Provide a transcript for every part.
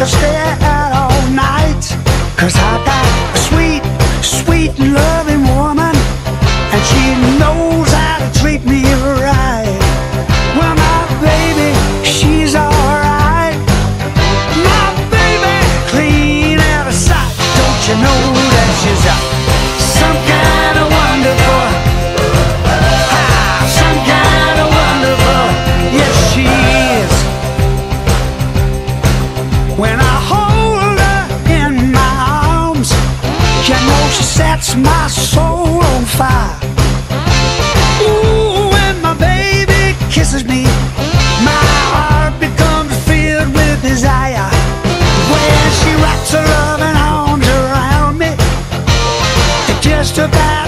to stay out all night. Cause I got a sweet, sweet love. when I hold her in my arms. You know she sets my soul on fire. Ooh, when my baby kisses me, my heart becomes filled with desire. When she wraps her loving arms around me, it's just about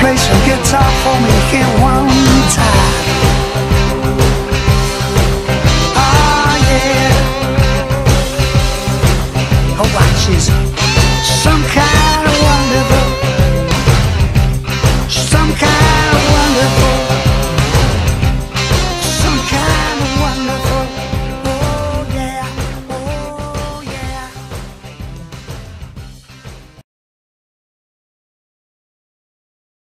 place your guitar